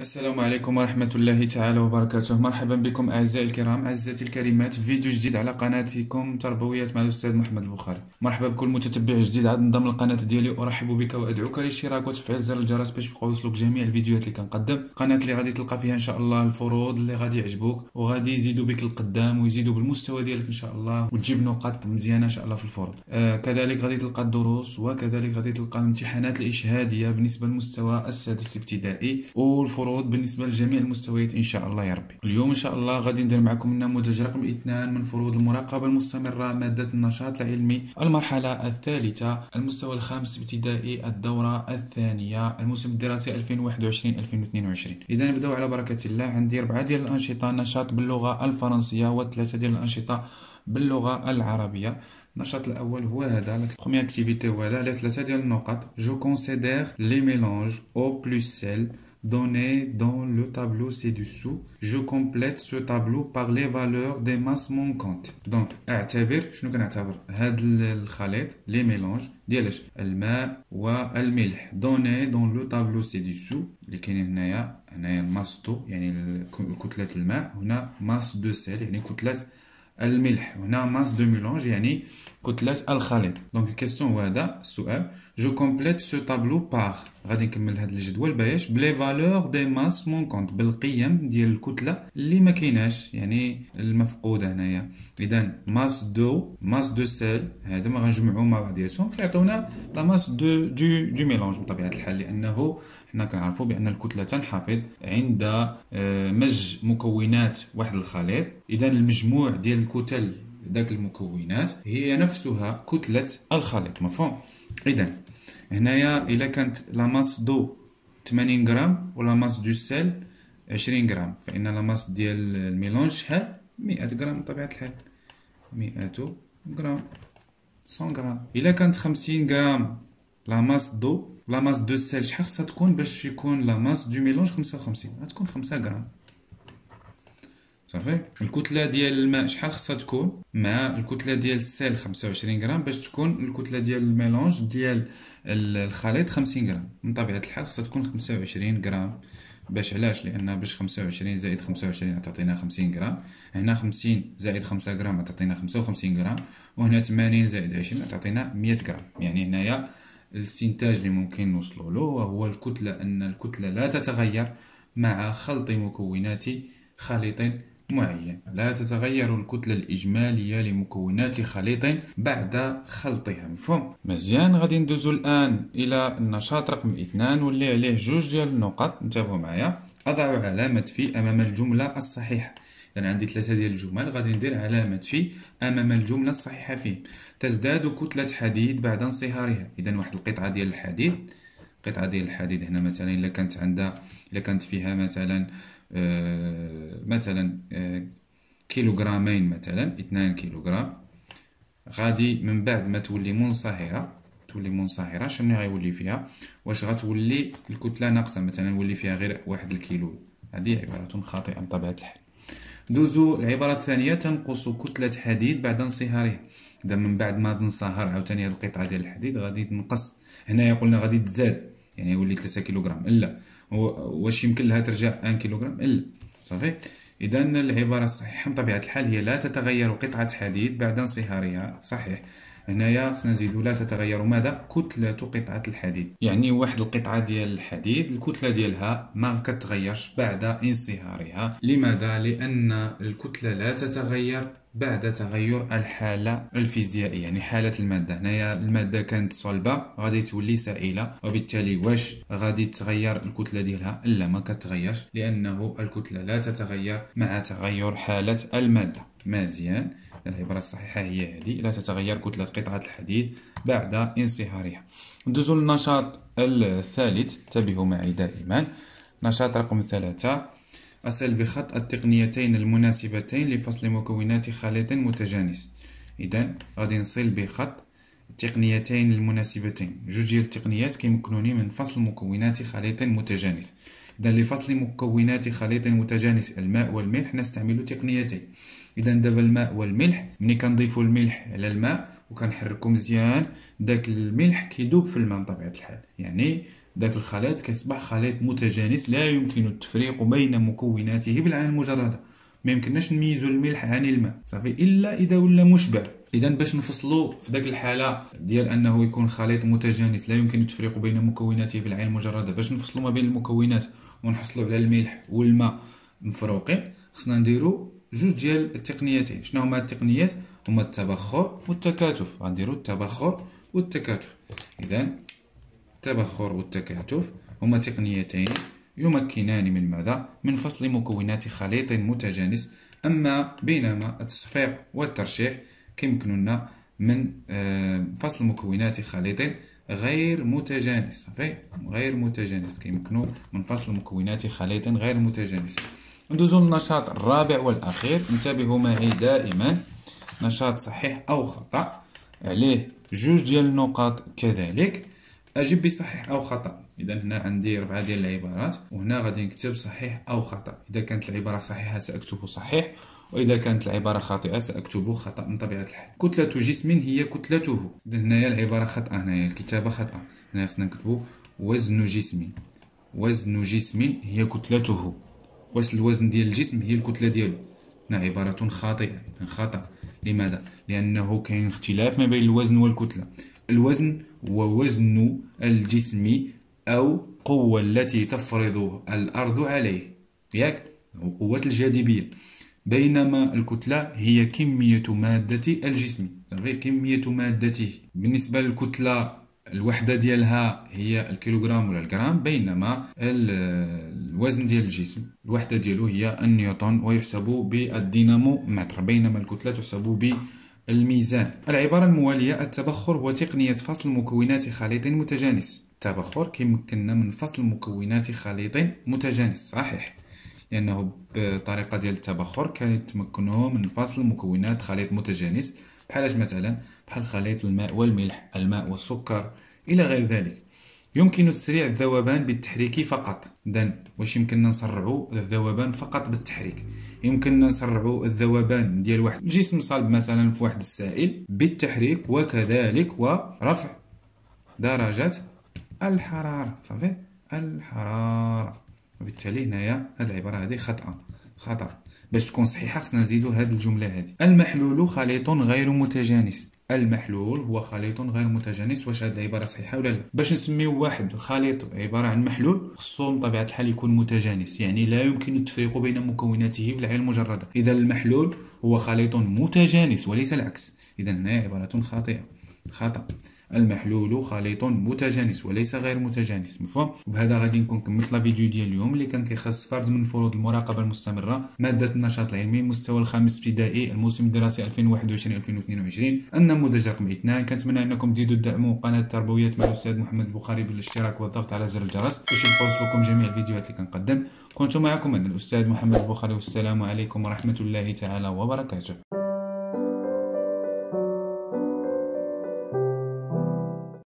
السلام عليكم ورحمة الله تعالى وبركاته. مرحبا بكم أعزائي الكرام أعزائي الكريمات. في فيديو جديد على قناتكم تربويات مع الأستاذ محمد البخاري. مرحبا بكل متتبع جديد. عاد انضم للقناة ديالي. أرحب بك وأدعوك للاشتراك وتفعيل زر الجرس باش يبقاو يوصلوك جميع الفيديوهات اللي كنقدم. القناة اللي غادي تلقى فيها إن شاء الله الفروض اللي غادي يعجبوك وغادي يزيدوا بك القدام ويزيدوا بالمستوى ديالك إن شاء الله وتجيب نقاط مزيانة إن شاء الله في الفروض. آه كذلك غادي تلقى الدروس وكذلك غادي تلقى الامتحانات الإشهادية بالنسبة للمستوى السادس ابتدائي والفروض بالنسبة لجميع جميع المستويات إن شاء الله يا ربي. اليوم إن شاء الله غادي ندير معكم النموذج رقم اثنان من فروض المراقبة المستمرة مادة النشاط العلمي المرحلة الثالثة المستوى الخامس ابتدائي الدورة الثانية الموسم الدراسي 2021 2022 إذا نبداو على بركة الله عندي أربعة ديال الأنشطة نشاط باللغة الفرنسية وثلاثة ديال الأنشطة باللغة العربية. النشاط الأول هو هذا la première activité هو هذا على ثلاثة ديال النقط je considère les mélanges eau plus sel donné dans le tableau ci-dessous. Je complète ce tableau par les valeurs des masses manquantes. Donc, اعتبر شنو كنعتبر؟ هاد الخليط les mélanges ديال اش الماء والملح donné dans le tableau ci-dessous اللي كاينين هنايا هنايا ال masse d'eau يعني كتلة الماء هنا masse de sel يعني كتلة الملح. هنا masse de mélange يعني كتلة الخليط. donc ال question هو هذا السؤال je complète ce tableau par غادي نكمل هذا الجدول باش par les valeurs des masses manquantes بالقيم ديال الكتلة اللي ما كايناش يعني المفقوده هنايا. اذا masse d'eau masse de sel هذا ما غنجمعو مع بعضياتهم كيعطيونا la masse de de de mélange بطبيعة الحال لأنه حنا كنعرفوا بأن الكتلة تنحفظ عند آه، مج مكونات واحد الخليط. اذا المجموع ديال الكتل ذاك المكونات هي نفسها كتلة الخليط. مفهوم؟ اذا هنايا إلا كانت la masse d'eau 80 غرام و la masse de sel 20 غرام فإن la masse ديال ال mélange شحال 100 غرام بطبيعة الحال 100 غرام 100 غرام. إلا كانت 50 غرام la masse d'eau la masse de sel شحال خصها تكون باش يكون la masse de mélange 55 غتكون 5 غرام. صافي الكتله ديال الماء شحال خصها تكون مع الكتله ديال ال sel 25 غرام باش تكون الكتله ديال ال mélange ديال الخليط 50 غرام من طبيعه الحال خصها تكون 25 غرام باش علاش لأن باش 25 زائد 25 تعطينا 50 غرام هنا 50 زائد 5 غرام تعطينا 55 غرام وهنا 80 زائد 20 تعطينا 100 غرام يعني هنايا الاستنتاج اللي ممكن نوصلوا له هو الكتله ان الكتله لا تتغير مع خلط مكونات خليط معين. لا تتغير الكتلة الإجمالية لمكونات خليط بعد خلطها مفهوم؟ مزيان. غادي ندوزو الآن إلى النشاط رقم اثنان واللي عليه جوج ديال النقط انتبهوا معايا. أضع علامة في أمام الجملة الصحيحة. إذا عندي ثلاثة ديال الجمل غادي ندير علامة في أمام الجملة الصحيحة فيه تزداد كتلة حديد بعد انصهارها. إذا واحد القطعة ديال الحديد. قطعة ديال الحديد هنا مثلا إلا كانت عندها إلا كانت فيها مثلا مثلا آه، كيلوغرامين مثلا اثنان كيلوغرام. غادي من بعد ما تولي منصهرة تولي منصهرة شنو غيولي فيها؟ واش غتولي الكتلة ناقصة مثلا يولي فيها غير واحد الكيلو؟ هذه عبارة خاطئة بطبيعة الحال. دوزو العبارة الثانية تنقص كتلة حديد بعد انصهارها. إذا من بعد ما تنصهر عاوتاني هاد القطعة ديال الحديد غادي تنقص. هنايا قلنا غادي تزاد. يعني يولي 3 كيلوغرام لا واش يمكن لها ترجع 1 كيلوغرام؟ لا صافي؟ اذا العبارة الصحيحة بطبيعة الحال هي لا تتغير قطعة حديد بعد انصهارها. صحيح. هنايا خصنا نزيدو لا تتغير. ماذا؟ كتلة قطعة الحديد. يعني واحد القطعة ديال الحديد الكتلة ديالها ما كتغيرش بعد انصهارها. لماذا؟ لأن الكتلة لا تتغير بعد تغير الحالة الفيزيائية يعني حالة المادة. هنايا المادة كانت صلبة غادي تولي سائلة وبالتالي واش غادي تغير الكتلة ديالها؟ لا ما كتغيرش لأنه الكتلة لا تتغير مع تغير حالة المادة. مزيان. العبارة الصحيحة هي هذه لا تتغير كتلة قطعة الحديد بعد انصهارها. ندوزو للنشاط الثالث. انتبهوا معي دائما. نشاط رقم ثلاثة. أصل بخط التقنيتين المناسبتين لفصل مكونات خليط متجانس. إذا غادي نصل بخط التقنيتين المناسبتين. جوج ديال التقنيات كيمكنوني من فصل مكونات خليط متجانس. إذا لفصل مكونات خليط متجانس الماء والملح نستعمل تقنيتين. إذا دابا الماء والملح ملي كنضيفو الملح على الماء وكنحركو مزيان داك الملح كيدوب في الماء بطبيعة الحال. يعني ذاك الخليط كيصبح خليط متجانس لا يمكن التفريق بين مكوناته بالعين المجردة. ما يمكنناش نميزوا الملح عن الماء. صافي إلا إذا ولا مشبع. إذا باش نفصلوا في ذاك الحالة ديال أنه يكون خليط متجانس لا يمكن التفريق بين مكوناته بالعين المجردة باش نفصلوا ما بين المكونات ونحصلوا على الملح والماء مفروقين خصنا نديروا جوج ديال التقنيتين. شنو هما التقنيات؟ هما التبخر والتكاتف غنديروا التبخر والتكاتف اذا التبخر والتكاتف. هما تقنيتين يمكنان من ماذا؟ من فصل مكونات خليط متجانس. أما بينما التصفيق والترشيح كيمكننا من آه، فصل مكونات خليط غير متجانس. غير متجانس. كيمكنو من فصل مكونات خليط غير متجانس. ندوزو للنشاط الرابع والأخير. انتبهوا معي دائما. نشاط صحيح أو خطأ. عليه جوج ديال النقاط كذلك. أجب بصحيح أو خطأ. إذا هنا عندي ربعة ديال العبارات وهنا غادي نكتب صحيح أو خطأ. إذا كانت العبارة صحيحة سأكتب صحيح وإذا كانت العبارة خاطئة سأكتب خطأ من طبيعة الحال. كتلة جسم هي كتلته. إذا هنايا العبارة خطأ هنايا الكتابة خطأ هنا خصنا نكتبو وزن جسم وزن جسم هي كتلته. واش الوزن ديال الجسم هي الكتلة ديالو؟ هنا عبارة خاطئة خطأ. لماذا؟ لأنه كاين اختلاف ما بين الوزن والكتلة. الوزن هو وزن الجسم أو قوة التي تفرض الأرض عليه. ياك؟ قوة الجاذبية. بينما الكتلة هي كمية مادة الجسم كمية مادته. بالنسبة للكتلة الوحدة ديالها هي الكيلوغرام ولا الجرام بينما الوزن ديال الجسم الوحدة ديالو هي النيوتن ويحسب بالدينامو متر. بينما الكتلة تحسب بالميزان العبارة الموالية التبخر هو تقنية فصل مكونات خليط متجانس. التبخر كيمكننا من فصل مكونات خليط متجانس صحيح. لأنه بطريقة ديال التبخر كان يتمكنه من فصل مكونات خليط متجانس بحال مثلا بحال خليط الماء والملح الماء والسكر إلى غير ذلك. يمكن تسريع الذوبان بالتحريك فقط. إذا واش يمكننا نسرعوا الذوبان فقط بالتحريك؟ يمكننا نسرعوا الذوبان ديال واحد الجسم صلب مثلا في واحد السائل بالتحريك وكذلك ورفع درجة الحرارة. صافي الحرارة. وبالتالي هنايا هاد العبارة هذه خطأ. خطأ باش تكون صحيحة خصنا نزيدو هاد الجملة هذه. المحلول خليط غير متجانس. المحلول هو خليط غير متجانس واش هاد العبارة صحيحة ولا لا؟ باش نسميو واحد خليط عبارة عن محلول خصو بطبيعة الحال يكون متجانس يعني لا يمكن التفريق بين مكوناته بالعين المجردة إذا المحلول هو خليط متجانس وليس العكس. إذا هنا عبارة خاطئة. خطأ. المحلول خليط متجانس وليس غير متجانس مفهوم؟ وبهذا غادي نكون كملت لا فيديو ديال اليوم اللي كان كيخص فرد من فروض المراقبة المستمرة مادة النشاط العلمي المستوى الخامس ابتدائي الموسم الدراسي 2021 2022 النموذج رقم 2 كنتمنى أنكم تزيدوا تدعموا قناة تربويات مع الأستاذ محمد البخاري بالاشتراك والضغط على زر الجرس. باش يوصل لكم جميع الفيديوهات اللي كنقدم كنت معكم أنا الأستاذ محمد البخاري والسلام عليكم ورحمة الله تعالى وبركاته.